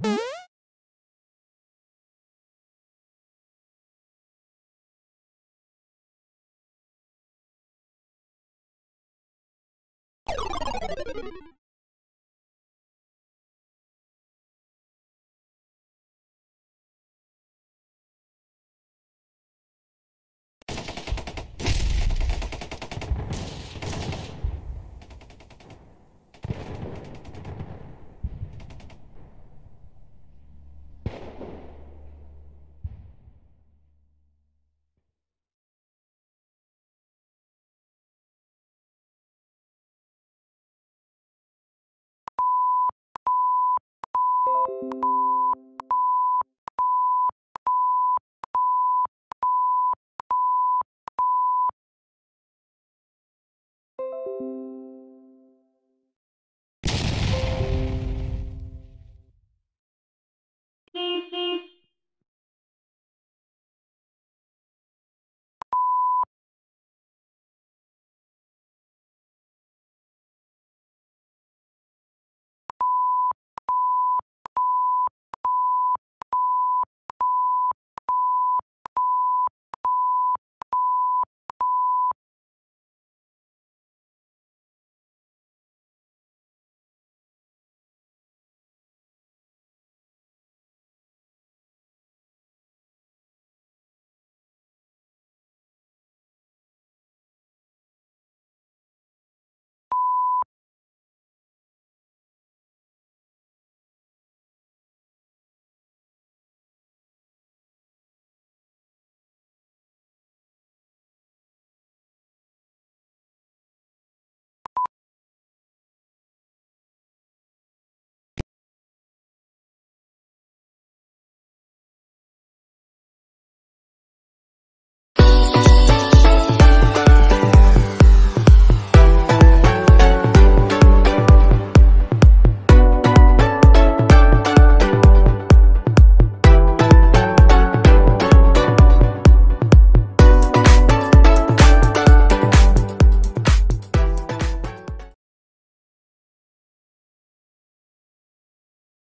Mm-hmm.